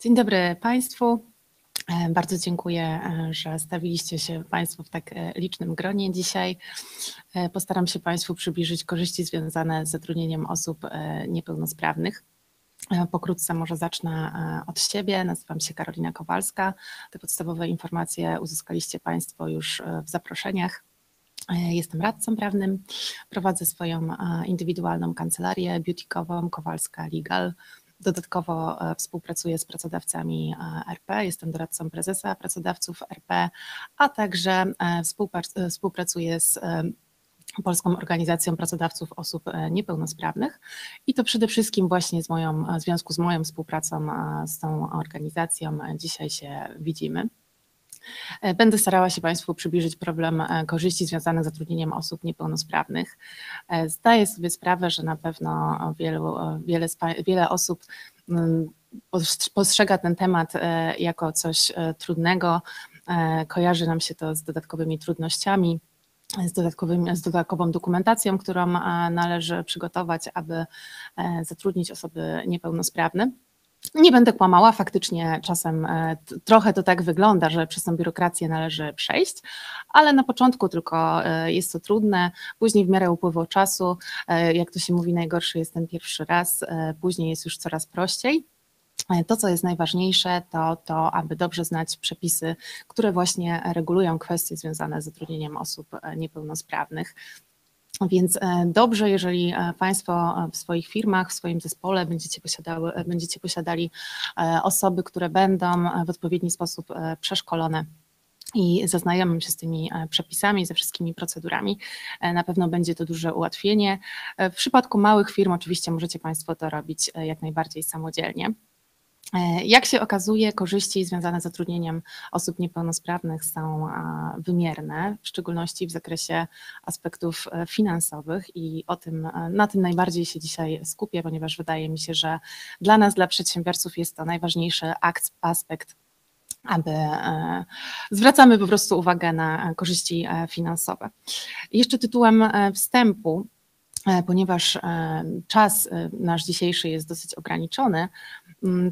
Dzień dobry Państwu. E, bardzo dziękuję, e, że stawiliście się Państwo w tak e, licznym gronie dzisiaj. Postaram się Państwu przybliżyć korzyści związane z zatrudnieniem osób niepełnosprawnych. Pokrótce może zacznę od siebie. Nazywam się Karolina Kowalska. Te podstawowe informacje uzyskaliście Państwo już w zaproszeniach. Jestem radcą prawnym, prowadzę swoją indywidualną kancelarię beautykową Kowalska Legal Dodatkowo e, współpracuję z pracodawcami e, RP, jestem doradcą prezesa pracodawców RP, a także e, współpracuję z Polską Organizacją Pracodawców Osób Niepełnosprawnych i to przede wszystkim właśnie z moją, w związku z moją współpracą z tą organizacją dzisiaj się widzimy. E, będę starała się Państwu przybliżyć problem e, korzyści związanych z zatrudnieniem osób niepełnosprawnych. E, zdaję sobie sprawę, że na pewno wielu, wiele, wiele osób mm, postrzega ten temat jako coś trudnego. Kojarzy nam się to z dodatkowymi trudnościami, z, dodatkowym, z dodatkową dokumentacją, którą należy przygotować, aby zatrudnić osoby niepełnosprawne. Nie będę kłamała, faktycznie czasem e, trochę to tak wygląda, że przez tą biurokrację należy przejść, ale na początku tylko e, jest to trudne, później w miarę upływu czasu, e, jak to się mówi, najgorszy jest ten pierwszy raz, później jest już coraz prościej. To, co jest najważniejsze, to to, aby dobrze znać przepisy, które właśnie regulują kwestie związane z zatrudnieniem osób niepełnosprawnych. Więc e, dobrze, jeżeli e, Państwo e, w swoich firmach, w swoim zespole będziecie, posiadały, będziecie posiadali osoby, które będą w odpowiedni sposób przeszkolone i zaznajomią się z tymi przepisami, ze wszystkimi procedurami. Na pewno będzie to duże ułatwienie. W przypadku małych firm oczywiście możecie Państwo to robić jak najbardziej samodzielnie. E, jak się okazuje, korzyści związane z zatrudnieniem osób niepełnosprawnych są wymierne, w szczególności w zakresie aspektów e, finansowych i o tym, e, na tym najbardziej się dzisiaj skupię, ponieważ wydaje mi się, że dla nas, dla przedsiębiorców jest to najważniejszy aspekt aby zwracamy po prostu uwagę na korzyści finansowe. Jeszcze tytułem wstępu ponieważ czas nasz dzisiejszy jest dosyć ograniczony,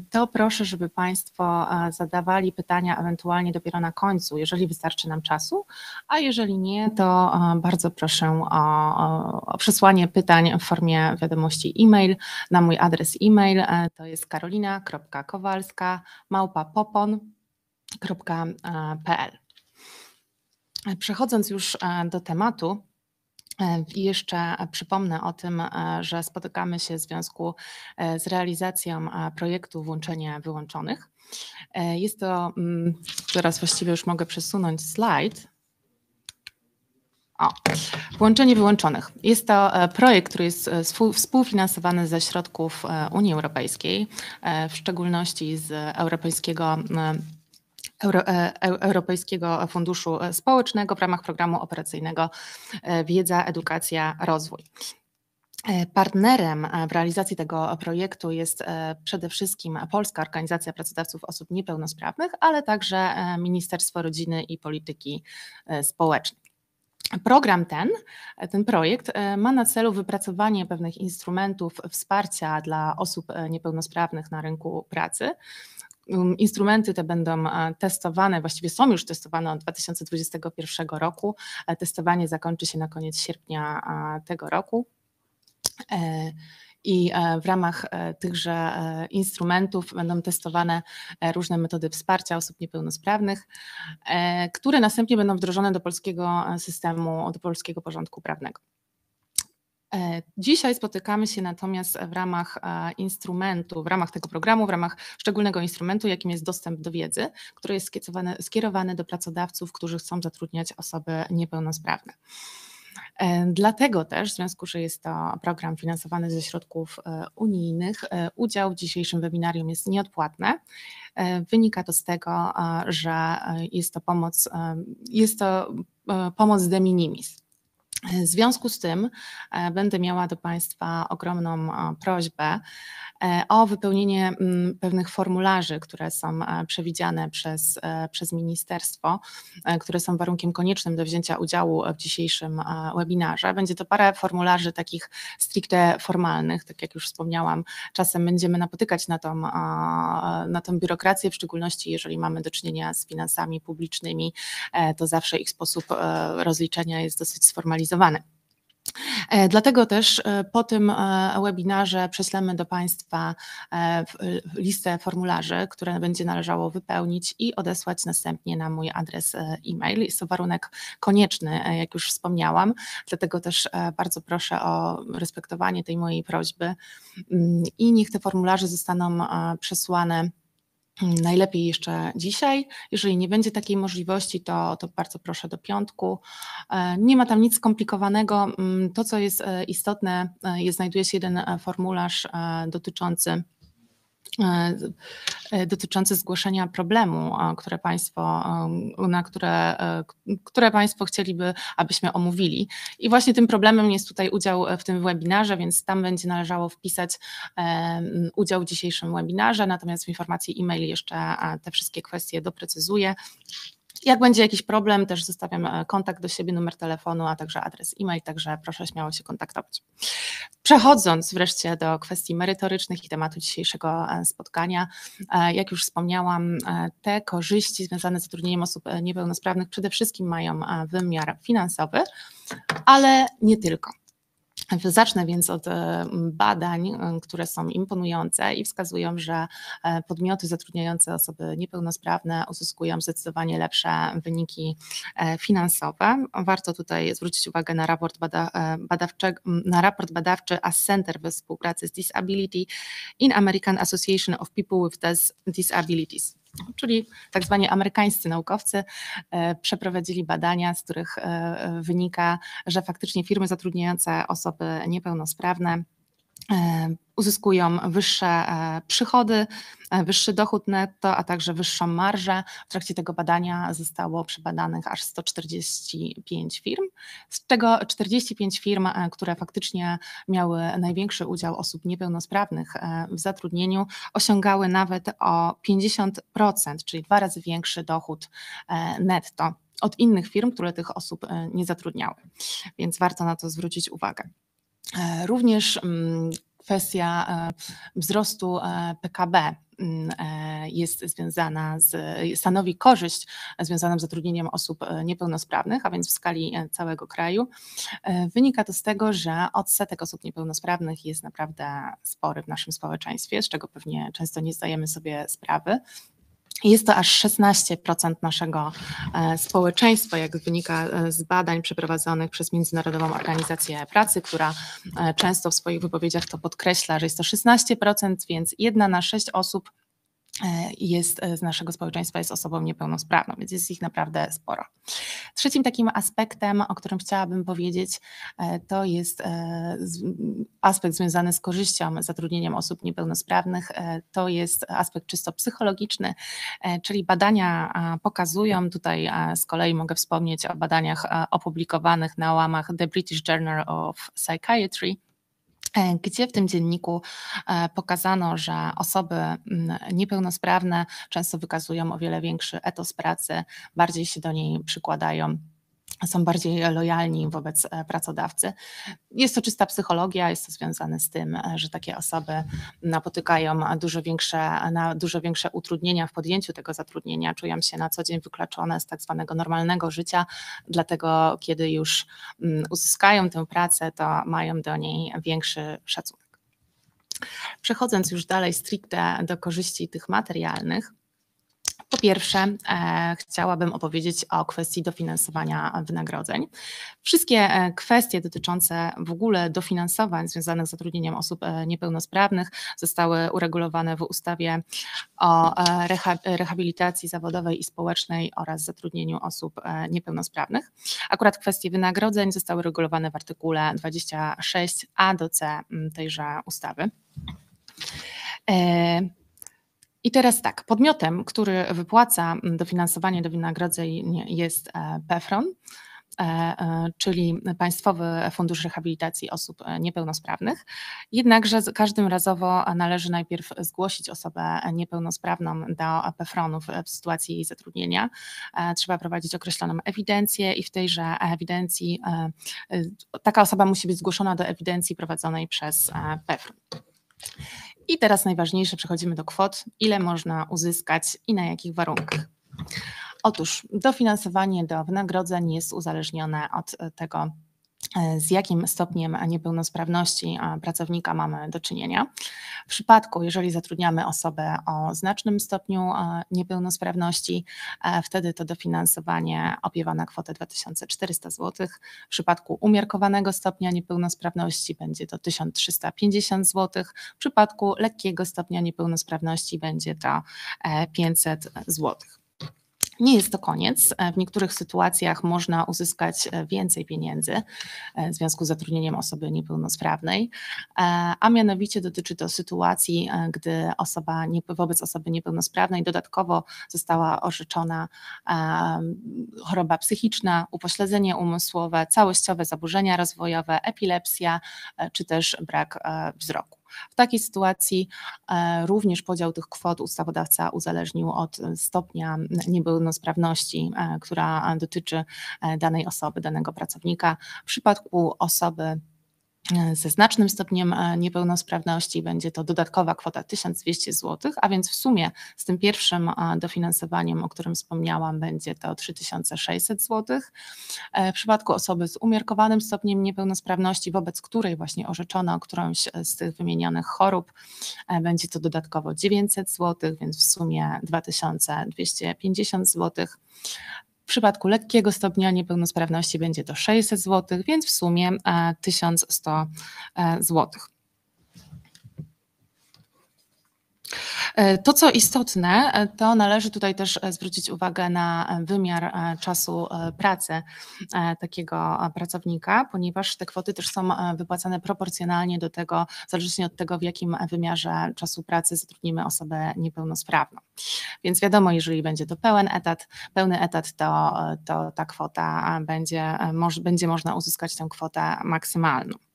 to proszę, żeby Państwo zadawali pytania ewentualnie dopiero na końcu, jeżeli wystarczy nam czasu, a jeżeli nie, to bardzo proszę o, o przesłanie pytań w formie wiadomości e-mail na mój adres e-mail, e, to jest karolina.kowalska małpa.popon.pl. Przechodząc już e, do tematu, E, I jeszcze przypomnę o tym, e, że spotykamy się w związku e, z realizacją projektu Włączenia Wyłączonych. Jest to, mm, teraz właściwie już mogę przesunąć slajd. O, Włączenie Wyłączonych. Jest to projekt, który jest współfinansowany ze środków Unii Europejskiej, w szczególności z Europejskiego Euro, e, Europejskiego Funduszu Społecznego w ramach programu operacyjnego e, Wiedza, Edukacja, Rozwój. E, partnerem w realizacji tego projektu jest przede wszystkim Polska Organizacja Pracodawców Osób Niepełnosprawnych, ale także Ministerstwo Rodziny i Polityki Społecznej. Program ten, ten projekt ma na celu wypracowanie pewnych instrumentów wsparcia dla osób niepełnosprawnych na rynku pracy instrumenty te będą testowane, właściwie są już testowane od 2021 roku. E, testowanie zakończy się na koniec sierpnia tego roku. E, I e, w ramach tychże instrumentów będą testowane różne metody wsparcia osób niepełnosprawnych, które następnie będą wdrożone do polskiego systemu, do polskiego porządku prawnego. E, dzisiaj spotykamy się natomiast w ramach e, instrumentu, w ramach tego programu, w ramach szczególnego instrumentu, jakim jest dostęp do wiedzy, który jest skierowany, do pracodawców, którzy chcą zatrudniać osoby niepełnosprawne. E, dlatego też, w związku, że jest to program finansowany ze środków unijnych, udział w dzisiejszym webinarium jest nieodpłatny. Wynika to z tego, że jest to pomoc, jest to pomoc de minimis W związku z tym będę miała do Państwa ogromną prośbę E, o wypełnienie mm, pewnych formularzy, które są e, przewidziane przez, e, przez ministerstwo, które są warunkiem koniecznym do wzięcia udziału w dzisiejszym webinarze. Będzie to parę formularzy takich stricte formalnych, tak jak już wspomniałam, czasem będziemy napotykać na tą, na tą biurokrację, w szczególności jeżeli mamy do czynienia z finansami publicznymi, to zawsze ich sposób rozliczenia jest dosyć sformalizowany. E, dlatego też e, po tym e, webinarze prześlemy do Państwa listę formularzy, które będzie należało wypełnić i odesłać następnie na mój adres e-mail. Jest to warunek konieczny, jak już wspomniałam, dlatego też bardzo proszę o respektowanie tej mojej prośby. Mm, i niech te formularze zostaną przesłane Najlepiej jeszcze dzisiaj. Jeżeli nie będzie takiej możliwości, to, to bardzo proszę do piątku. E, nie ma tam nic skomplikowanego. Mm, to, co jest e, istotne, e, jest, znajduje się jeden formularz dotyczący dotyczący zgłoszenia problemu, które państwo, na które, e, które Państwo chcieliby, abyśmy omówili. I właśnie tym problemem jest tutaj udział w tym webinarze, więc tam będzie należało wpisać udział w dzisiejszym webinarze, natomiast w informacji e-mail jeszcze te wszystkie kwestie doprecyzuję. Jak będzie jakiś problem, też zostawiam e, kontakt do siebie, numer telefonu, a także adres e-mail, także proszę śmiało się kontaktować. Przechodząc wreszcie do kwestii merytorycznych i tematu dzisiejszego e, spotkania, e, jak już wspomniałam, te korzyści związane z zatrudnieniem osób niepełnosprawnych przede wszystkim mają wymiar finansowy, ale nie tylko. Zacznę więc od e, badań, e, które są imponujące i wskazują, że e, podmioty zatrudniające osoby niepełnosprawne uzyskują zdecydowanie lepsze wyniki finansowe. Warto tutaj zwrócić uwagę na raport, bada, badawczy, na raport badawczy AS Center we współpracy z Disability in American Association of People with Disabilities czyli tak zwani amerykańscy naukowcy e, przeprowadzili badania, z których e, wynika, że faktycznie firmy zatrudniające osoby niepełnosprawne uzyskują wyższe e, przychody, e, wyższy dochód netto, a także wyższą marżę. W trakcie tego badania zostało przebadanych aż 145 firm, z czego 45 firm, które faktycznie miały największy udział osób niepełnosprawnych w zatrudnieniu, osiągały nawet o 50%, czyli dwa razy większy dochód netto od innych firm, które tych osób nie zatrudniały. Więc warto na to zwrócić uwagę. E, również mm, kwestia e, wzrostu e, PKB mm, jest związana z, stanowi korzyść związaną z zatrudnieniem osób niepełnosprawnych, a więc w skali całego kraju. Wynika to z tego, że odsetek osób niepełnosprawnych jest naprawdę spory w naszym społeczeństwie, z czego pewnie często nie zdajemy sobie sprawy. Jest to aż 16% naszego e, społeczeństwa, jak wynika e, z badań przeprowadzonych przez Międzynarodową Organizację Pracy, która e, często w swoich wypowiedziach to podkreśla, że jest to 16%, więc jedna na sześć osób jest z naszego społeczeństwa jest osobą niepełnosprawną, więc jest ich naprawdę sporo. Trzecim takim aspektem, o którym chciałabym powiedzieć, e, to jest e, aspekt związany z korzyścią zatrudnieniem osób niepełnosprawnych. To jest aspekt czysto psychologiczny, czyli badania pokazują, tutaj z kolei mogę wspomnieć o badaniach opublikowanych na łamach The British Journal of Psychiatry, E, gdzie w tym dzienniku e, pokazano, że osoby mm, niepełnosprawne często wykazują o wiele większy etos pracy, bardziej się do niej przykładają są bardziej lojalni wobec e, pracodawcy. Jest to czysta psychologia, jest to związane z tym, e, że takie osoby napotykają dużo większe, na dużo większe utrudnienia w podjęciu tego zatrudnienia, czują się na co dzień wykluczone z tak zwanego normalnego życia, dlatego kiedy już mm, uzyskają tę pracę, to mają do niej większy szacunek. Przechodząc już dalej stricte do korzyści tych materialnych, po pierwsze, e, chciałabym opowiedzieć o kwestii dofinansowania wynagrodzeń. Wszystkie e, kwestie dotyczące w ogóle dofinansowań związanych z zatrudnieniem osób e, niepełnosprawnych zostały uregulowane w ustawie o rehabilitacji zawodowej i społecznej oraz zatrudnieniu osób niepełnosprawnych. Akurat kwestie wynagrodzeń zostały regulowane w artykule 26a do C tejże ustawy. I teraz tak, podmiotem, który wypłaca dofinansowanie do wynagrodzeń jest e, PEFRON. czyli Państwowy Fundusz Rehabilitacji Osób Niepełnosprawnych. Jednakże każdym razowo należy najpierw zgłosić osobę niepełnosprawną do PFRON-ów w sytuacji jej zatrudnienia. Trzeba prowadzić określoną ewidencję i w tejże ewidencji taka osoba musi być zgłoszona do ewidencji prowadzonej przez PFRON. I teraz najważniejsze, przechodzimy do kwot, ile można uzyskać i na jakich warunkach. Otóż dofinansowanie do wynagrodzeń jest uzależnione od tego, z jakim stopniem niepełnosprawności pracownika mamy do czynienia. W przypadku, jeżeli zatrudniamy osobę o znacznym stopniu niepełnosprawności, e, wtedy to dofinansowanie opiewa na kwotę 2400 zł. W przypadku umiarkowanego stopnia niepełnosprawności będzie to 1350 zł. W przypadku lekkiego stopnia niepełnosprawności będzie to 500 e, zł. Nie jest to koniec. E, w niektórych sytuacjach można uzyskać e, więcej pieniędzy e, w związku z zatrudnieniem osoby niepełnosprawnej, a mianowicie dotyczy to sytuacji, gdy osoba wobec osoby niepełnosprawnej dodatkowo została orzeczona choroba psychiczna, upośledzenie umysłowe, całościowe zaburzenia rozwojowe, epilepsja czy też brak wzroku. W takiej sytuacji e, również podział tych kwot ustawodawca uzależnił od stopnia niepełnosprawności, e, która dotyczy e, danej osoby, danego pracownika. W przypadku osoby ze znacznym stopniem e, niepełnosprawności będzie to dodatkowa kwota 1200 zł, a więc w sumie z tym pierwszym e, dofinansowaniem, o którym wspomniałam, będzie to 3600 zł. E, w przypadku osoby z umiarkowanym stopniem niepełnosprawności, wobec której właśnie orzeczono którąś z tych wymienionych chorób, będzie to dodatkowo 900 zł, więc w sumie 2250 zł. W przypadku lekkiego stopnia niepełnosprawności będzie to 600 zł, więc w sumie 1100 e, zł. E, to, co istotne, e, to należy tutaj też e, zwrócić uwagę na wymiar czasu pracy takiego pracownika, ponieważ te kwoty też są wypłacane proporcjonalnie do tego, zależnie od tego, w jakim wymiarze czasu pracy zatrudnimy osobę niepełnosprawną. Więc wiadomo, jeżeli będzie to pełen etat, pełny etat, to, to ta kwota będzie, będzie można uzyskać tę kwotę maksymalną.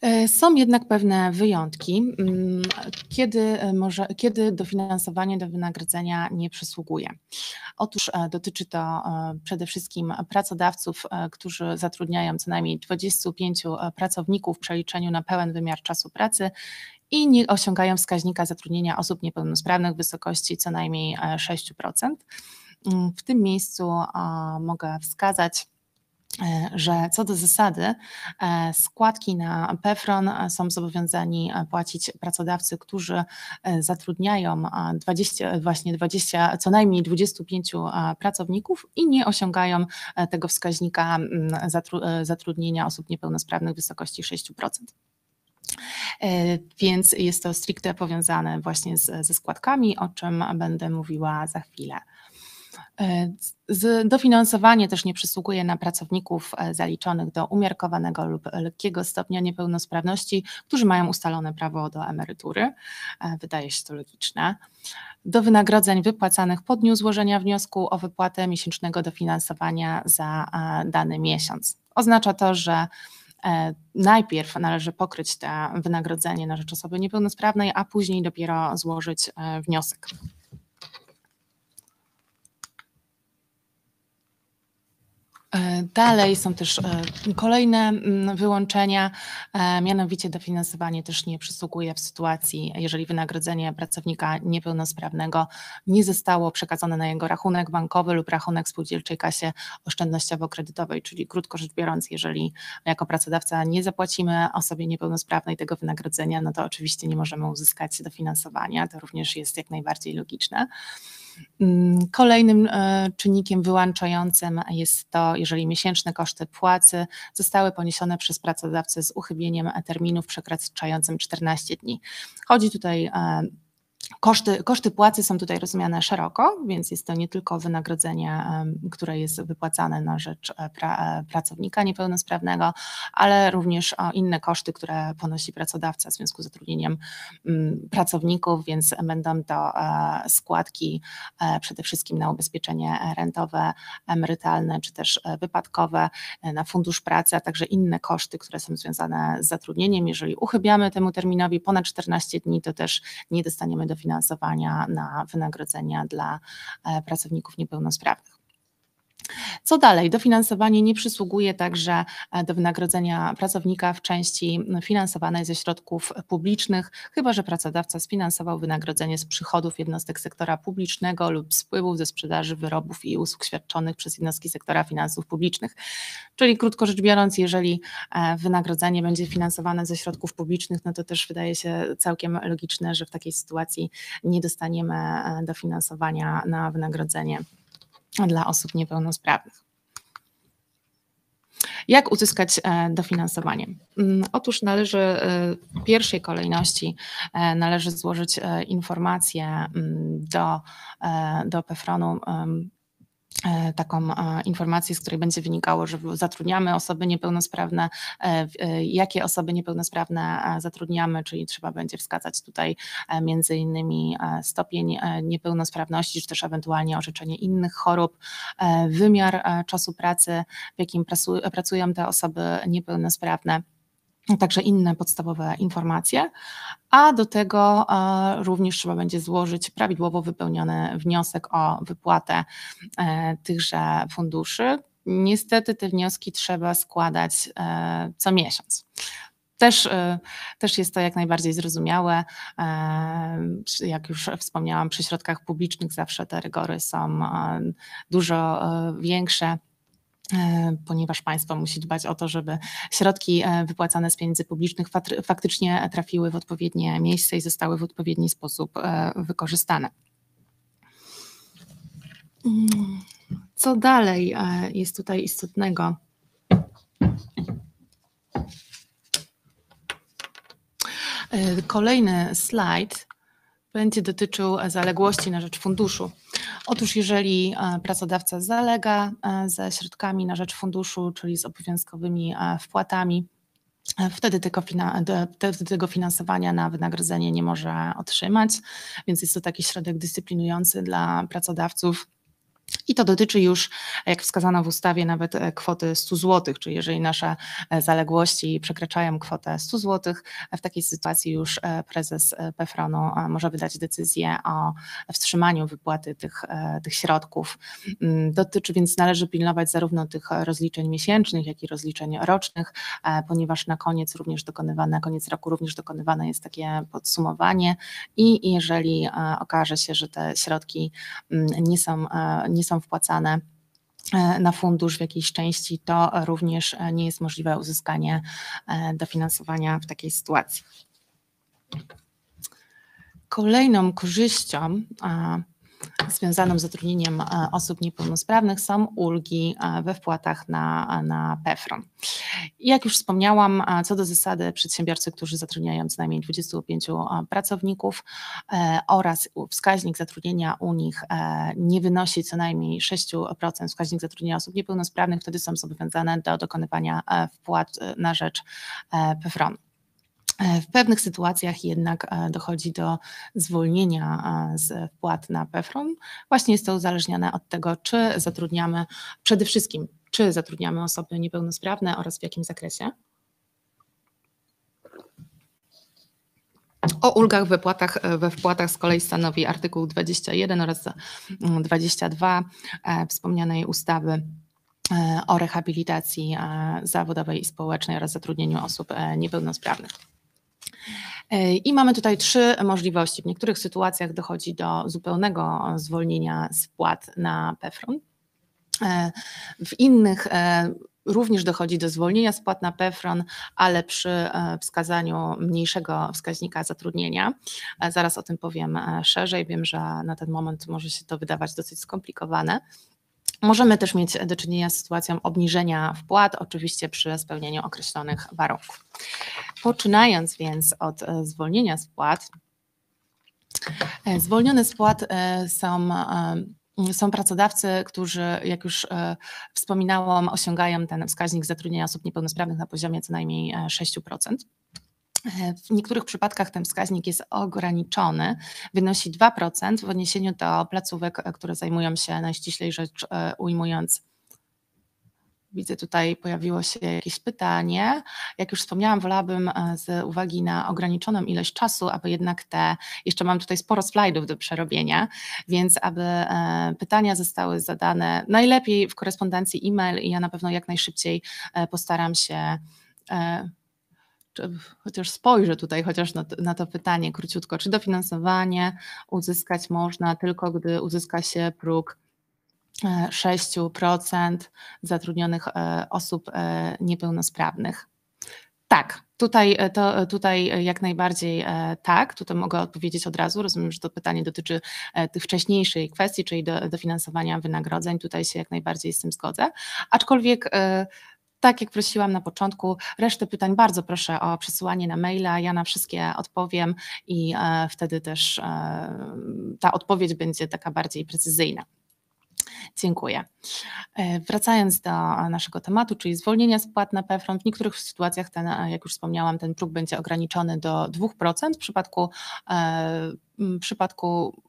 E, są jednak pewne wyjątki, mm, kiedy, e, może, kiedy dofinansowanie do wynagrodzenia nie przysługuje. Otóż e, dotyczy to przede wszystkim pracodawców, którzy zatrudniają co najmniej 25 pracowników w przeliczeniu na pełen wymiar czasu pracy i nie osiągają wskaźnika zatrudnienia osób niepełnosprawnych w wysokości co najmniej 6%. Mm, w tym miejscu mogę wskazać, że co do zasady e, składki na PEFRON są zobowiązani e, płacić pracodawcy, którzy zatrudniają 20, właśnie 20, co najmniej 25 pracowników i nie osiągają tego wskaźnika zatrudnienia osób niepełnosprawnych w wysokości 6%. Więc jest to stricte powiązane właśnie z, ze składkami, o czym będę mówiła za chwilę. E, dofinansowanie też nie przysługuje na pracowników e, zaliczonych do umiarkowanego lub lekkiego stopnia niepełnosprawności, którzy mają ustalone prawo do emerytury. E, wydaje się to logiczne. Do wynagrodzeń wypłacanych po dniu złożenia wniosku o wypłatę miesięcznego dofinansowania za dany miesiąc. Oznacza to, że najpierw należy pokryć to wynagrodzenie na rzecz osoby niepełnosprawnej, a później dopiero złożyć wniosek. Dalej są też e, kolejne mm, wyłączenia, e, mianowicie dofinansowanie też nie przysługuje w sytuacji, jeżeli wynagrodzenie pracownika niepełnosprawnego nie zostało przekazane na jego rachunek bankowy lub rachunek spółdzielczej kasie oszczędnościowo-kredytowej, czyli krótko rzecz biorąc, jeżeli jako pracodawca nie zapłacimy osobie niepełnosprawnej tego wynagrodzenia, no to oczywiście nie możemy uzyskać dofinansowania, to również jest jak najbardziej logiczne. Mm, kolejnym e, czynnikiem wyłączającym jest to, jeżeli miesięczne koszty płacy zostały poniesione przez pracodawcę z uchybieniem terminów przekraczającym 14 dni. Chodzi tutaj e, Koszty, koszty płacy są tutaj rozumiane szeroko, więc jest to nie tylko wynagrodzenie, które jest wypłacane na rzecz e, pra, e, pracownika niepełnosprawnego, ale również inne koszty, które ponosi pracodawca w związku z zatrudnieniem mm, pracowników, więc będą to e, składki przede wszystkim na ubezpieczenie rentowe, emerytalne czy też wypadkowe, na fundusz pracy, a także inne koszty, które są związane z zatrudnieniem. Jeżeli uchybiamy temu terminowi ponad 14 dni, to też nie dostaniemy dofinansowania na wynagrodzenia dla e, pracowników niepełnosprawnych. Co dalej? Dofinansowanie nie przysługuje także e, do wynagrodzenia pracownika w części finansowanej ze środków publicznych, chyba że pracodawca sfinansował wynagrodzenie z przychodów jednostek sektora publicznego lub z wpływów ze sprzedaży wyrobów i usług świadczonych przez jednostki sektora finansów publicznych. Czyli krótko rzecz biorąc, jeżeli e, wynagrodzenie będzie finansowane ze środków publicznych, no to też wydaje się całkiem logiczne, że w takiej sytuacji nie dostaniemy e, dofinansowania na wynagrodzenie dla osób niepełnosprawnych. Jak uzyskać e, dofinansowanie? Mm, otóż należy e, w pierwszej kolejności e, należy złożyć informację mm, do, do PFRON-u taką e, informację, z której będzie wynikało, że zatrudniamy osoby niepełnosprawne, e, jakie osoby niepełnosprawne zatrudniamy, czyli trzeba będzie wskazać tutaj między innymi stopień niepełnosprawności, czy też ewentualnie orzeczenie innych chorób, wymiar czasu pracy, w jakim pracują te osoby niepełnosprawne także inne podstawowe informacje, a do tego e, również trzeba będzie złożyć prawidłowo wypełniony wniosek o wypłatę e, tychże funduszy. Niestety te wnioski trzeba składać e, co miesiąc. Też, też jest to jak najbardziej zrozumiałe. Jak już wspomniałam, przy środkach publicznych zawsze te rygory są dużo większe ponieważ państwo musi dbać o to, żeby środki e, wypłacane z pieniędzy publicznych faktycznie trafiły w odpowiednie miejsce i zostały w odpowiedni sposób e, wykorzystane. Mm, co dalej jest tutaj istotnego? Kolejny slajd będzie dotyczył zaległości na rzecz funduszu. Otóż jeżeli e, pracodawca zalega e, ze środkami na rzecz funduszu, czyli z obowiązkowymi e, wpłatami, Wtedy tego, tego, finansowania na wynagrodzenie nie może otrzymać, więc jest to taki środek dyscyplinujący dla pracodawców i to dotyczy już, jak wskazano w ustawie, nawet e, kwoty 100 zł, czyli jeżeli nasze e, zaległości przekraczają kwotę 100 zł, w takiej sytuacji już e, prezes PFRON-u może wydać decyzję o wstrzymaniu wypłaty tych, tych środków. Mm, dotyczy więc należy pilnować zarówno tych rozliczeń miesięcznych, jak i rozliczeń rocznych, ponieważ na koniec również dokonywane, na koniec roku również dokonywane jest takie podsumowanie i jeżeli okaże się, że te środki mm, nie są nie są wpłacane e, na fundusz w jakiejś części, to również e, nie jest możliwe uzyskanie e, dofinansowania w takiej sytuacji. Kolejną korzyścią związaną z zatrudnieniem e, osób niepełnosprawnych są ulgi e, we wpłatach na, na PEFRON. Jak już wspomniałam, e, co do zasady przedsiębiorcy, którzy zatrudniają co najmniej 25 pracowników oraz wskaźnik zatrudnienia u nich nie wynosi co najmniej 6%, wskaźnik zatrudnienia osób niepełnosprawnych, wtedy są zobowiązane do dokonywania wpłat na rzecz PEFRON. W pewnych sytuacjach jednak e, dochodzi do zwolnienia e, z wpłat na PEFRON. Właśnie jest to uzależnione od tego, czy zatrudniamy przede wszystkim, czy zatrudniamy osoby niepełnosprawne oraz w jakim zakresie. O ulgach wypłatach, e, we wpłatach z kolei stanowi artykuł 21 oraz 22 wspomnianej ustawy o rehabilitacji zawodowej i społecznej oraz zatrudnieniu osób niepełnosprawnych. E, I mamy tutaj trzy możliwości. W niektórych sytuacjach dochodzi do zupełnego zwolnienia spłat na PEFRON. E, w innych e, również dochodzi do zwolnienia spłat na PEFRON, ale przy wskazaniu mniejszego wskaźnika zatrudnienia. Zaraz o tym powiem szerzej. Wiem, że na ten moment może się to wydawać dosyć skomplikowane. Możemy też mieć do czynienia z sytuacją obniżenia wpłat, oczywiście przy spełnieniu określonych warunków. Poczynając więc od e, zwolnienia z płat, Zwolnione z płat są są pracodawcy, którzy, jak już wspominałam, osiągają ten wskaźnik zatrudnienia osób niepełnosprawnych na poziomie co najmniej 6%. W niektórych przypadkach ten wskaźnik jest ograniczony, wynosi 2% w odniesieniu do placówek, które zajmują się najściślej rzecz ujmując Widzę tutaj pojawiło się jakieś pytanie. Jak już wspomniałam, wolałabym e, z uwagi na ograniczoną ilość czasu, aby jednak te, jeszcze mam tutaj sporo slajdów do przerobienia, więc aby e, pytania zostały zadane najlepiej w korespondencji e-mail i ja na pewno jak najszybciej e, postaram się chociaż spojrzę tutaj chociaż na to, na to, pytanie króciutko, czy dofinansowanie uzyskać można tylko, gdy uzyska się próg 6% zatrudnionych e, osób e, niepełnosprawnych. Tak, tutaj, e, to, tutaj jak najbardziej tak, tutaj mogę odpowiedzieć od razu. Rozumiem, że to pytanie dotyczy tych wcześniejszej kwestii, czyli do, dofinansowania wynagrodzeń. Tutaj się jak najbardziej z tym zgodzę. Aczkolwiek tak jak prosiłam na początku, resztę pytań bardzo proszę o przesyłanie na maila. Ja na wszystkie odpowiem i wtedy też ta odpowiedź będzie taka bardziej precyzyjna. Dziękuję. E, wracając do naszego tematu, czyli zwolnienia spłat na PFRON, w niektórych sytuacjach ten, e, jak już wspomniałam, ten próg będzie ograniczony do 2%. W przypadku, e, w przypadku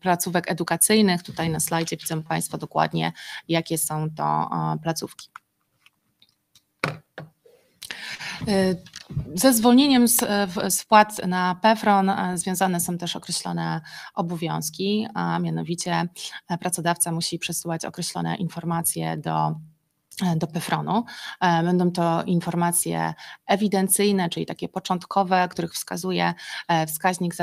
placówek edukacyjnych, tutaj na slajdzie widzą Państwo dokładnie, jakie są to placówki. Ze zwolnieniem z, wpłat na PEFRON e, związane są też określone obowiązki, a mianowicie e, pracodawca musi przesyłać określone informacje do do PEFRON-u. E, będą to informacje ewidencyjne, czyli takie początkowe, których wskazuje e, wskaźnik,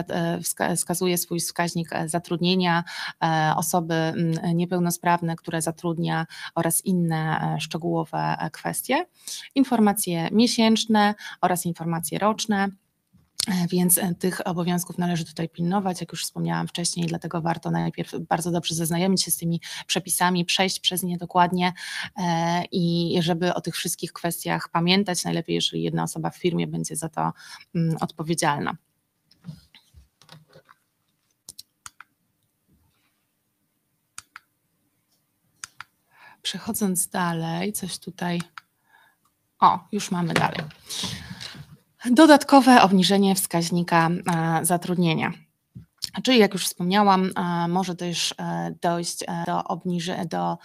wskazuje swój wskaźnik zatrudnienia osoby niepełnosprawne, które zatrudnia oraz inne szczegółowe kwestie. Informacje miesięczne oraz informacje roczne. E, więc e, tych obowiązków należy tutaj pilnować, jak już wspomniałam wcześniej, dlatego warto najpierw bardzo dobrze zaznajomić się z tymi przepisami, przejść przez nie dokładnie e, i żeby o tych wszystkich kwestiach pamiętać, najlepiej jeżeli jedna osoba w firmie będzie za to mm, odpowiedzialna. Przechodząc dalej, coś tutaj. O, już mamy dalej. Dodatkowe obniżenie wskaźnika e, zatrudnienia. Czyli jak już wspomniałam, e, może też e, dojść do, obniży, do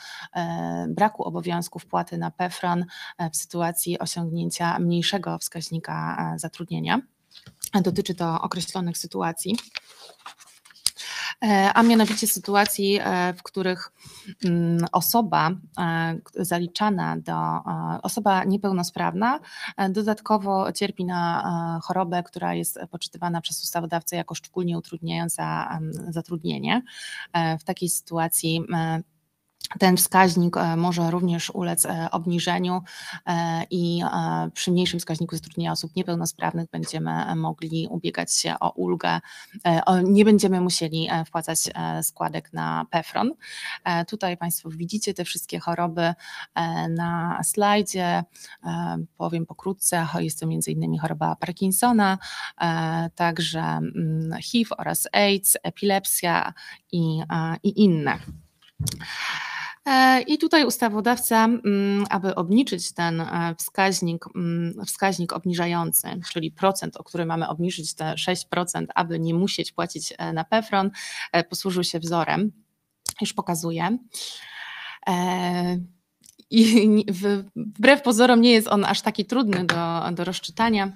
braku obowiązku wpłaty na PEFRON w sytuacji osiągnięcia mniejszego wskaźnika zatrudnienia. Dotyczy to określonych sytuacji. E, a mianowicie sytuacji, e, w których mm, osoba e, zaliczana do, osoba niepełnosprawna dodatkowo cierpi na chorobę, która jest poczytywana przez ustawodawcę jako szczególnie utrudniająca zatrudnienie. W takiej sytuacji ten wskaźnik e, może również ulec e, obniżeniu e, i przy mniejszym wskaźniku zatrudnienia osób niepełnosprawnych będziemy mogli ubiegać się o ulgę, nie będziemy musieli wpłacać składek na PEFRON. Tutaj Państwo widzicie te wszystkie choroby na slajdzie, powiem pokrótce, jest to m.in. choroba Parkinsona, także mm, HIV oraz AIDS, epilepsja i, i inne. E, I tutaj ustawodawca, mm, aby obniżyć ten e, wskaźnik, mm, wskaźnik obniżający, czyli procent, o który mamy obniżyć te 6%, aby nie musieć płacić e, na PEFRON, posłużył się wzorem. Już pokazuję. I wbrew pozorom nie jest on aż taki trudny do, do rozczytania.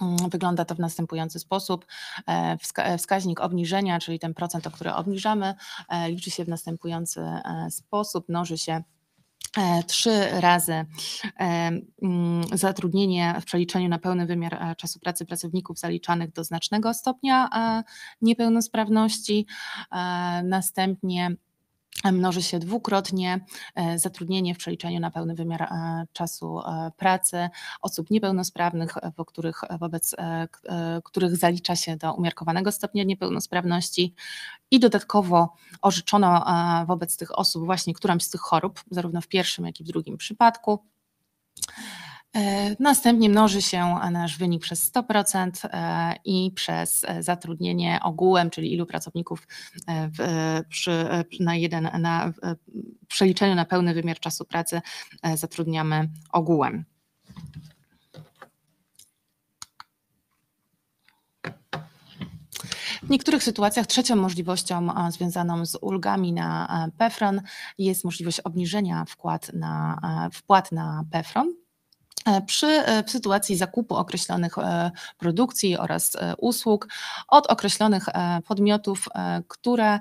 Mm, wygląda to w następujący sposób. E, e, wskaźnik obniżenia, czyli ten procent, o który obniżamy, e, liczy się w następujący sposób. Mnoży się trzy razy mm, zatrudnienie w przeliczeniu na pełny wymiar czasu pracy pracowników zaliczanych do znacznego stopnia niepełnosprawności. Następnie mnoży się dwukrotnie e, zatrudnienie w przeliczeniu na pełny wymiar e, czasu e, pracy osób niepełnosprawnych, wo których, wobec których zalicza się do umiarkowanego stopnia niepełnosprawności i dodatkowo orzeczono wobec tych osób właśnie którąś z tych chorób, zarówno w pierwszym, jak i w drugim przypadku. E, następnie mnoży się nasz wynik przez 100% e, i przez e, zatrudnienie ogółem, czyli ilu pracowników w, przy, na jeden, na, przeliczeniu na pełny wymiar czasu pracy zatrudniamy ogółem. W niektórych sytuacjach trzecią możliwością związaną z ulgami na PEFRON jest możliwość obniżenia wkład na, wpłat na PEFRON. E, przy e, w sytuacji zakupu określonych e, produkcji oraz usług od określonych podmiotów, które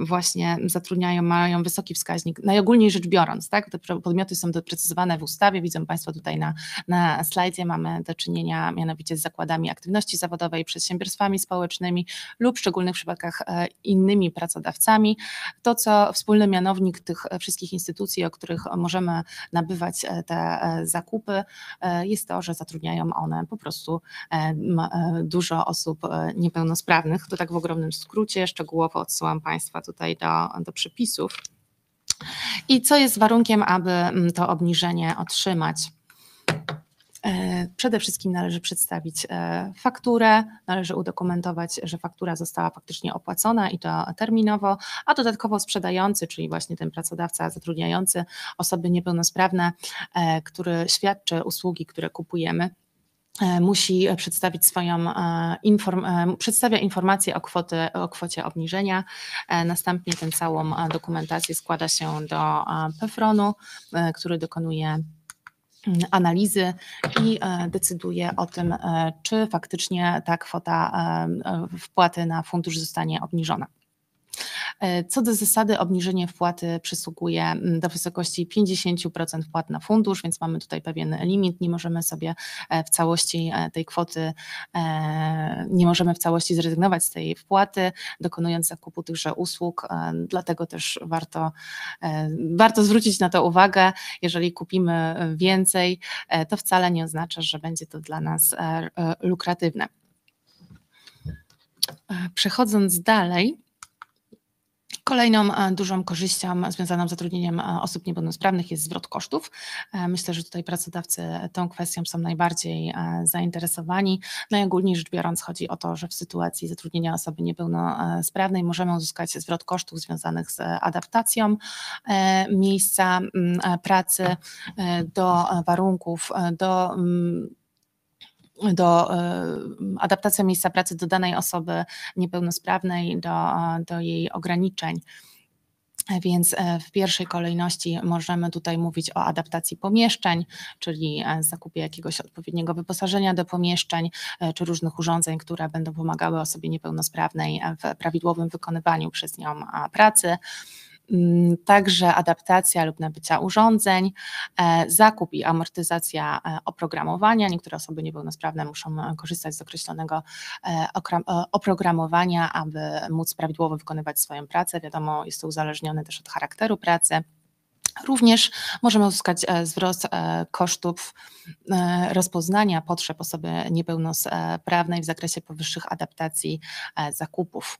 właśnie zatrudniają, mają wysoki wskaźnik, najogólniej rzecz biorąc, tak, te podmioty są doprecyzowane w ustawie, widzą Państwo tutaj na, na slajdzie, mamy do czynienia mianowicie z zakładami aktywności zawodowej, przedsiębiorstwami społecznymi lub w szczególnych przypadkach innymi pracodawcami. To, co wspólny mianownik tych wszystkich instytucji, o których możemy nabywać te zakupy, jest to, że zatrudniają one po prostu e, e, dużo osób niepełnosprawnych. To tak w ogromnym skrócie, szczegółowo odsyłam Państwa tutaj do, do przepisów. I co jest warunkiem, aby to obniżenie otrzymać? Przede wszystkim należy przedstawić fakturę, należy udokumentować, że faktura została faktycznie opłacona i to terminowo, a dodatkowo sprzedający, czyli właśnie ten pracodawca zatrudniający osoby niepełnosprawne, który świadczy usługi, które kupujemy, musi przedstawić swoją inform, przedstawia informację o, kwoty, o kwocie obniżenia. Następnie tę całą dokumentację składa się do PEFRON-u, który dokonuje analizy i e, decyduje o tym, e, czy faktycznie ta kwota e, wpłaty na fundusz zostanie obniżona. E, co do zasady, obniżenie wpłaty przysługuje mm, do wysokości 50% wpłat na fundusz, więc mamy tutaj pewien limit. Nie możemy sobie e, w całości e, tej kwoty, nie możemy w całości zrezygnować z tej wpłaty, dokonując zakupu tychże usług. Dlatego też warto, warto zwrócić na to uwagę. Jeżeli kupimy więcej, to wcale nie oznacza, że będzie to dla nas lukratywne. Przechodząc dalej, Kolejną e, dużą korzyścią związaną z zatrudnieniem e, osób niepełnosprawnych jest zwrot kosztów. E, myślę, że tutaj pracodawcy tą kwestią są najbardziej zainteresowani. Najogólniej rzecz biorąc chodzi o to, że w sytuacji zatrudnienia osoby niepełnosprawnej możemy uzyskać zwrot kosztów związanych z adaptacją miejsca pracy do warunków, do do e, adaptacji miejsca pracy do danej osoby niepełnosprawnej, do, do jej ograniczeń. Więc e, w pierwszej kolejności możemy tutaj mówić o adaptacji pomieszczeń, czyli e, zakupie jakiegoś odpowiedniego wyposażenia do pomieszczeń, czy różnych urządzeń, które będą pomagały osobie niepełnosprawnej w prawidłowym wykonywaniu przez nią pracy. Mm, także adaptacja lub nabycia urządzeń, e, zakup i amortyzacja e, oprogramowania. Niektóre osoby niepełnosprawne muszą e, korzystać z określonego oprogramowania, aby móc prawidłowo wykonywać swoją pracę. Wiadomo, jest to uzależnione też od charakteru pracy. Również możemy uzyskać e, zwrot e, kosztów e, rozpoznania potrzeb osoby niepełnosprawnej w zakresie powyższych adaptacji zakupów.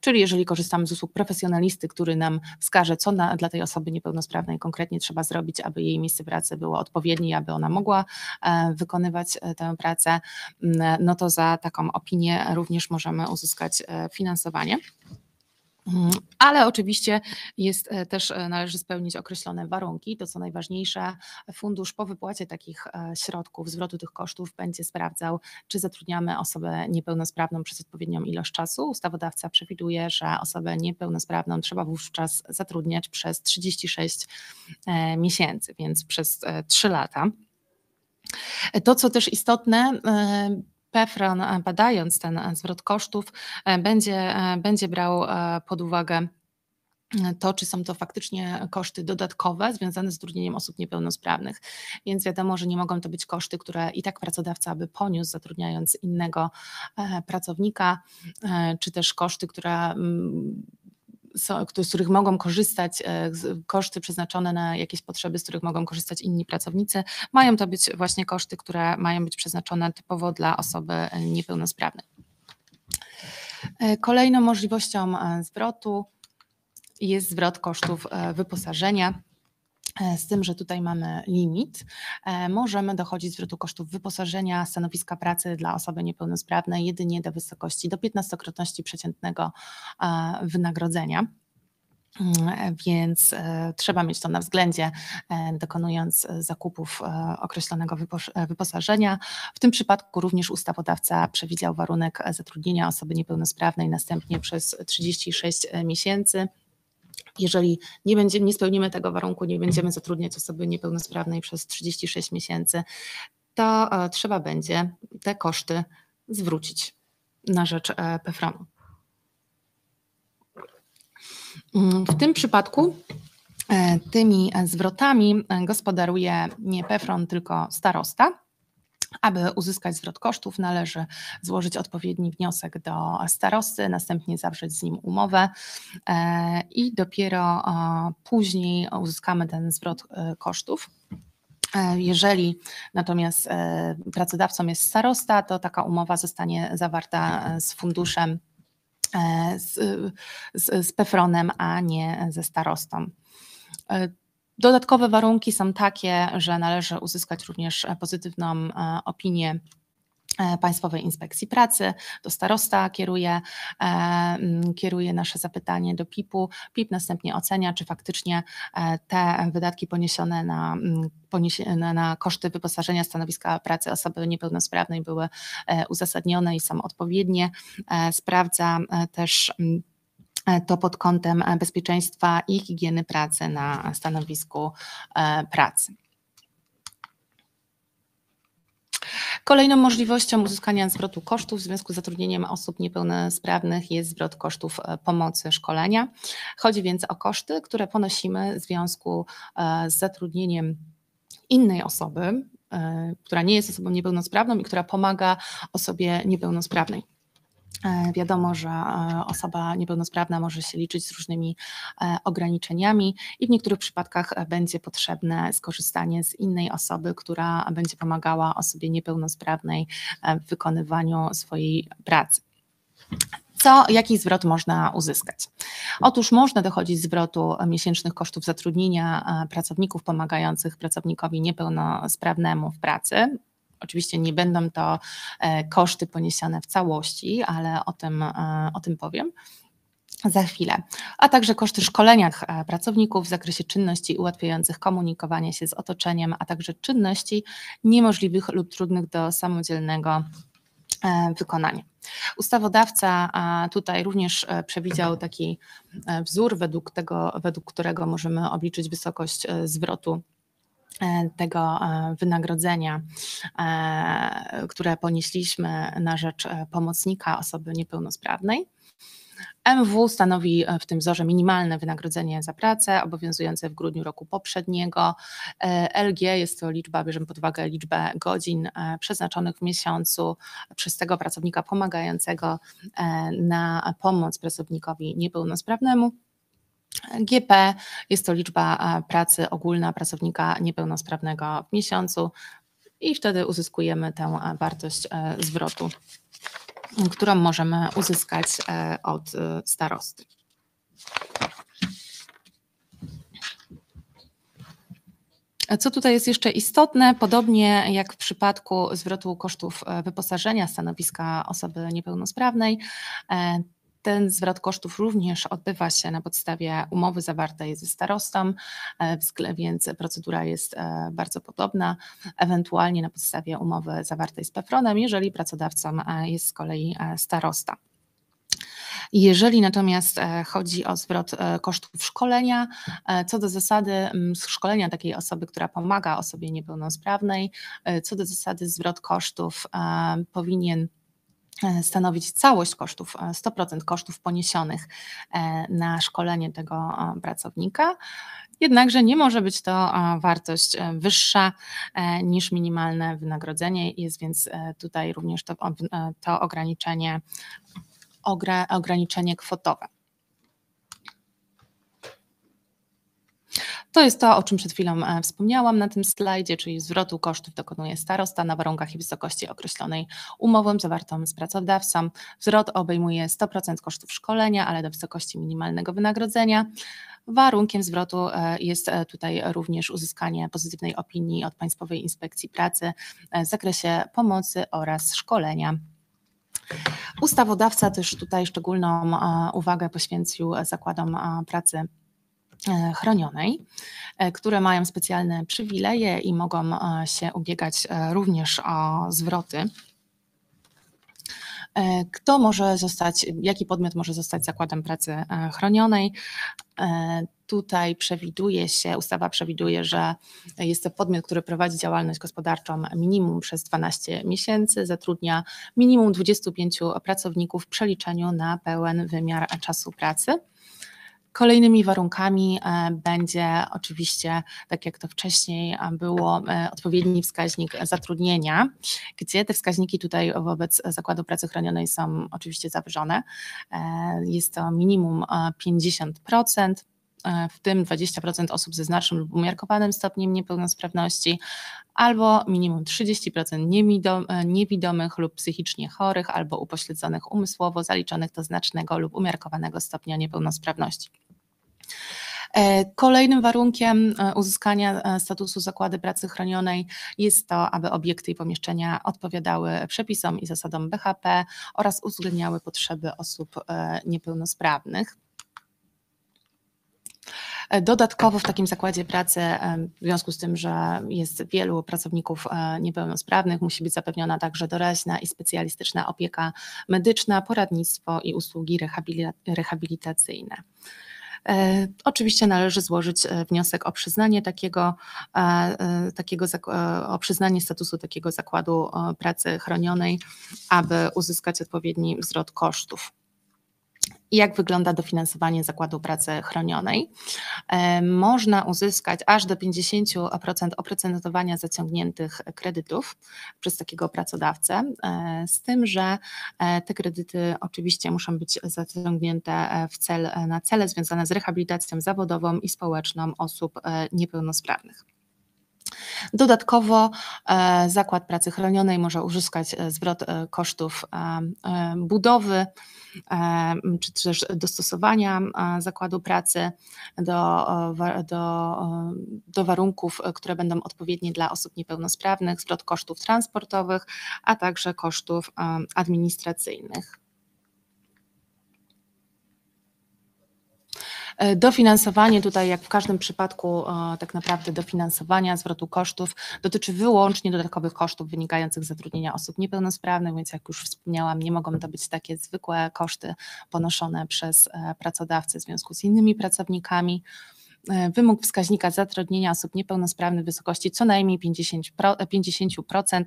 Czyli jeżeli korzystamy z usług profesjonalisty, który nam wskaże, co na, dla tej osoby niepełnosprawnej konkretnie trzeba zrobić, aby jej miejsce pracy było odpowiednie, aby ona mogła wykonywać tę pracę, no to za taką opinię również możemy uzyskać finansowanie. Mhm. Ale oczywiście jest e, też e, należy spełnić określone warunki. To co najważniejsze, fundusz po wypłacie takich e, środków, zwrotu tych kosztów będzie sprawdzał, czy zatrudniamy osobę niepełnosprawną przez odpowiednią ilość czasu. Ustawodawca przewiduje, że osobę niepełnosprawną trzeba wówczas zatrudniać przez 36 miesięcy, więc przez 3 lata. To, co też istotne, PEFRON, e, badając ten e, zwrot kosztów, e, będzie, będzie brał pod uwagę to, czy są to faktycznie koszty dodatkowe związane z zatrudnieniem osób niepełnosprawnych. Więc wiadomo, że nie mogą to być koszty, które i tak pracodawca by poniósł, zatrudniając innego pracownika, czy też koszty, które z których mogą korzystać, e, koszty przeznaczone na jakieś potrzeby, z których mogą korzystać inni pracownicy, mają to być właśnie koszty, które mają być przeznaczone typowo dla osoby niepełnosprawnej. E, kolejną możliwością e, zwrotu jest zwrot kosztów wyposażenia. Z tym, że tutaj mamy limit, możemy dochodzić zwrotu kosztów wyposażenia stanowiska pracy dla osoby niepełnosprawnej jedynie do wysokości do 15-krotności przeciętnego wynagrodzenia. Mm, więc e, trzeba mieć to na względzie, e, dokonując e, zakupów określonego wyposażenia. W tym przypadku również ustawodawca przewidział warunek zatrudnienia osoby niepełnosprawnej następnie przez 36 miesięcy. Jeżeli nie, będzie, nie spełnimy tego warunku, nie będziemy zatrudniać osoby niepełnosprawnej przez 36 miesięcy, to trzeba będzie te koszty zwrócić na rzecz PFRON-u. Mm, w tym przypadku e, tymi zwrotami e, gospodaruje nie PEFRON, tylko starosta. Aby uzyskać zwrot kosztów, należy złożyć odpowiedni wniosek do starosty, następnie zawrzeć z nim umowę e, i dopiero później uzyskamy ten zwrot kosztów. Jeżeli natomiast pracodawcą jest starosta, to taka umowa zostanie zawarta z funduszem E, z, z, z Pefronem, a nie ze starostą. E, dodatkowe warunki są takie, że należy uzyskać również pozytywną e, opinię E, Państwowej Inspekcji Pracy, to starosta kieruje, e, kieruje nasze zapytanie do PIP-u. PIP następnie ocenia, czy faktycznie e, te wydatki poniesione na, na, na koszty wyposażenia stanowiska pracy osoby niepełnosprawnej były uzasadnione i są odpowiednie. Sprawdza też to pod kątem bezpieczeństwa i higieny pracy na stanowisku pracy. Kolejną możliwością uzyskania zwrotu kosztów w związku z zatrudnieniem osób niepełnosprawnych jest zwrot kosztów e, pomocy szkolenia. Chodzi więc o koszty, które ponosimy w związku e, z zatrudnieniem innej osoby, e, która nie jest osobą niepełnosprawną i która pomaga osobie niepełnosprawnej. E, wiadomo, że e, osoba niepełnosprawna może się liczyć z różnymi e, ograniczeniami i w niektórych przypadkach będzie potrzebne skorzystanie z innej osoby, która będzie pomagała osobie niepełnosprawnej w wykonywaniu swojej pracy. Co, jaki zwrot można uzyskać? Otóż można dochodzić zwrotu miesięcznych kosztów zatrudnienia pracowników pomagających pracownikowi niepełnosprawnemu w pracy. Oczywiście nie będą to e, koszty poniesione w całości, ale o tym, e, o tym powiem za chwilę, a także koszty szkolenia e, pracowników w zakresie czynności ułatwiających komunikowanie się z otoczeniem, a także czynności niemożliwych lub trudnych do samodzielnego wykonania. Ustawodawca tutaj również przewidział taki wzór, według, tego, według którego możemy obliczyć wysokość zwrotu tego e, wynagrodzenia, e, które ponieśliśmy na rzecz pomocnika osoby niepełnosprawnej. MW stanowi w tym wzorze minimalne wynagrodzenie za pracę obowiązujące w grudniu roku poprzedniego. LG jest to liczba, bierzemy pod uwagę liczbę godzin przeznaczonych w miesiącu przez tego pracownika pomagającego na pomoc pracownikowi niepełnosprawnemu. GP jest to liczba pracy ogólna pracownika niepełnosprawnego w miesiącu i wtedy uzyskujemy tę wartość e, zwrotu, którą możemy uzyskać e, od e, starosty. Co tutaj jest jeszcze istotne, podobnie jak w przypadku zwrotu kosztów wyposażenia stanowiska osoby niepełnosprawnej, ten zwrot kosztów również odbywa się na podstawie umowy zawartej ze starostą, e, więc procedura jest e, bardzo podobna, ewentualnie na podstawie umowy zawartej z PEFRONem, jeżeli pracodawcą e, jest z kolei starosta. Jeżeli natomiast chodzi o zwrot kosztów szkolenia, co do zasady szkolenia takiej osoby, która pomaga osobie niepełnosprawnej, co do zasady zwrot kosztów powinien stanowić całość kosztów, 100% e, kosztów poniesionych e, na szkolenie tego pracownika. Jednakże nie może być to wartość wyższa niż minimalne wynagrodzenie, jest więc tutaj również to, to ograniczenie, ograniczenie kwotowe. To jest to, o czym przed chwilą e, wspomniałam na tym slajdzie, czyli zwrotu kosztów dokonuje starosta na warunkach i wysokości określonej umową zawartą z pracodawcą. Zwrot obejmuje 100% kosztów szkolenia, ale do wysokości minimalnego wynagrodzenia. Warunkiem zwrotu e, jest e, tutaj również uzyskanie pozytywnej opinii od Państwowej Inspekcji Pracy w zakresie pomocy oraz szkolenia. Ustawodawca też tutaj szczególną uwagę poświęcił zakładom pracy chronionej, e, które mają specjalne przywileje i mogą e, się ubiegać również o zwroty. Kto może zostać, jaki podmiot może zostać zakładem pracy chronionej? Tutaj przewiduje się, ustawa przewiduje, że jest to podmiot, który prowadzi działalność gospodarczą minimum przez 12 miesięcy, zatrudnia minimum 25 pracowników w przeliczeniu na pełen wymiar czasu pracy Kolejnymi warunkami e, będzie oczywiście, tak jak to wcześniej e, było, e, odpowiedni wskaźnik zatrudnienia, gdzie te wskaźniki tutaj wobec Zakładu Pracy Chronionej są oczywiście zawyżone. Jest to minimum 50% w tym 20% osób ze znacznym lub umiarkowanym stopniem niepełnosprawności, albo minimum 30% niewidomych lub psychicznie chorych, albo upośledzonych umysłowo, zaliczonych do znacznego lub umiarkowanego stopnia niepełnosprawności. E, kolejnym warunkiem e, uzyskania e, statusu zakłady pracy chronionej jest to, aby obiekty i pomieszczenia odpowiadały przepisom i zasadom BHP oraz uwzględniały potrzeby osób niepełnosprawnych. Dodatkowo w takim zakładzie pracy, w związku z tym, że jest wielu pracowników niepełnosprawnych, musi być zapewniona także doraźna i specjalistyczna opieka medyczna, poradnictwo i usługi rehabilitacyjne. E, oczywiście należy złożyć e, wniosek o przyznanie takiego, e, takiego o przyznanie statusu takiego zakładu pracy chronionej, aby uzyskać odpowiedni wzrost kosztów jak wygląda dofinansowanie zakładu pracy chronionej. E, można uzyskać aż do 50% oprocentowania zaciągniętych kredytów przez takiego pracodawcę, e, z tym, że e, te kredyty oczywiście muszą być zaciągnięte w cel, na cele związane z rehabilitacją zawodową i społeczną osób niepełnosprawnych. Dodatkowo e, Zakład Pracy Chronionej może uzyskać e, zwrot e, kosztów budowy czy też dostosowania zakładu pracy do, do, do warunków, które będą odpowiednie dla osób niepełnosprawnych, zwrot kosztów transportowych, a także kosztów administracyjnych. Dofinansowanie tutaj, jak w każdym przypadku, e, tak naprawdę dofinansowania zwrotu kosztów dotyczy wyłącznie dodatkowych kosztów wynikających z zatrudnienia osób niepełnosprawnych, więc jak już wspomniałam, nie mogą to być takie zwykłe koszty ponoszone przez e, pracodawcę w związku z innymi pracownikami. E, wymóg wskaźnika zatrudnienia osób niepełnosprawnych w wysokości co najmniej 50%, 50%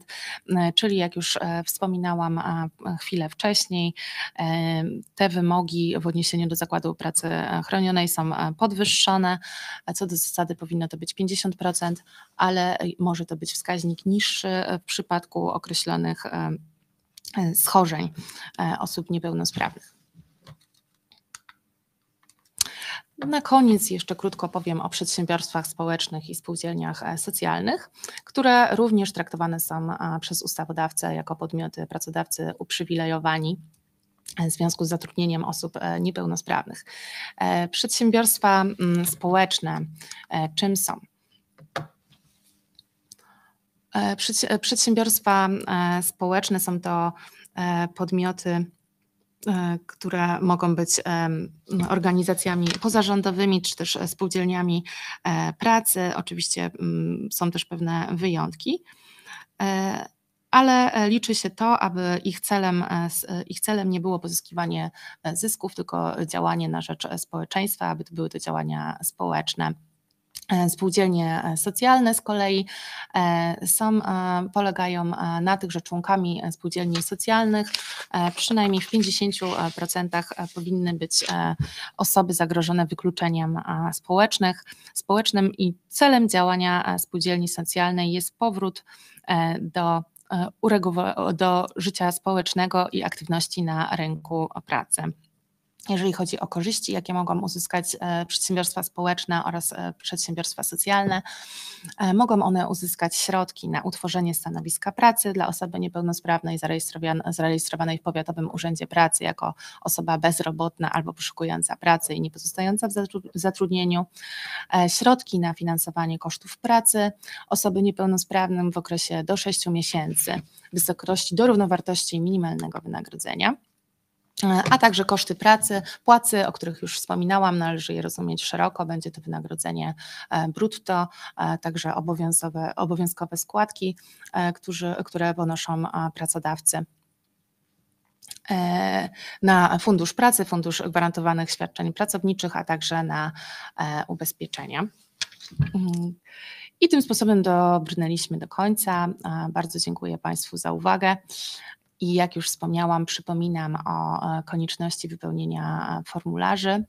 e, czyli jak już e, wspominałam chwilę wcześniej, te wymogi w odniesieniu do zakładu pracy chronionej są podwyższone. Co do zasady powinno to być 50%, ale może to być wskaźnik niższy w przypadku określonych schorzeń osób niepełnosprawnych. Na koniec jeszcze krótko powiem o przedsiębiorstwach społecznych i spółdzielniach e, socjalnych, które również traktowane są e, przez ustawodawcę jako podmioty pracodawcy uprzywilejowani w związku z zatrudnieniem osób e, niepełnosprawnych. Przedsiębiorstwa mm, społeczne czym są? Przedsiębiorstwa społeczne są to podmioty E, które mogą być organizacjami pozarządowymi czy też spółdzielniami e, pracy. Oczywiście mm, są też pewne wyjątki e, ale liczy się to, aby ich celem, ich celem nie było pozyskiwanie zysków, tylko działanie na rzecz społeczeństwa, aby to były to działania społeczne. E, spółdzielnie e, socjalne z kolei e, są, polegają na tych, że członkami spółdzielni socjalnych przynajmniej w 50% powinny być osoby zagrożone wykluczeniem społecznych, społecznym i celem działania spółdzielni socjalnej jest powrót do do życia społecznego i aktywności na rynku pracy. Jeżeli chodzi o korzyści, jakie mogą uzyskać e, przedsiębiorstwa społeczne oraz e, przedsiębiorstwa socjalne. E, mogą one uzyskać środki na utworzenie stanowiska pracy dla osoby niepełnosprawnej zarejestrowanej w Powiatowym Urzędzie Pracy jako osoba bezrobotna albo poszukująca pracy i nie pozostająca w zatrudnieniu, środki na finansowanie kosztów pracy osoby niepełnosprawnym w okresie do 6 miesięcy w wysokości do równowartości minimalnego wynagrodzenia a także koszty pracy, płacy, o których już wspominałam, należy je rozumieć szeroko, będzie to wynagrodzenie e, brutto, e, także obowiązkowe, obowiązkowe składki, e, którzy, które ponoszą pracodawcy na Fundusz Pracy, Fundusz Gwarantowanych Świadczeń Pracowniczych, a także na ubezpieczenia. I tym sposobem dobrnęliśmy do końca. Bardzo dziękuję Państwu za uwagę. I jak już wspomniałam, przypominam o e, konieczności wypełnienia formularzy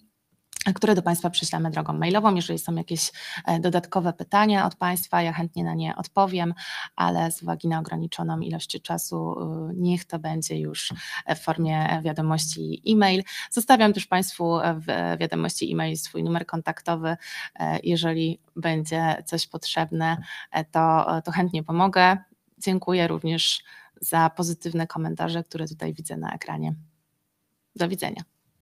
które do Państwa prześlemy drogą mailową. Jeżeli są jakieś e, dodatkowe pytania od Państwa, ja chętnie na nie odpowiem, ale z uwagi na ograniczoną ilość czasu, e, niech to będzie już w formie wiadomości e-mail. Zostawiam też Państwu w wiadomości e-mail swój numer kontaktowy. Jeżeli będzie coś potrzebne, to, to chętnie pomogę. Dziękuję również za pozytywne komentarze, które tutaj widzę na ekranie. Do widzenia.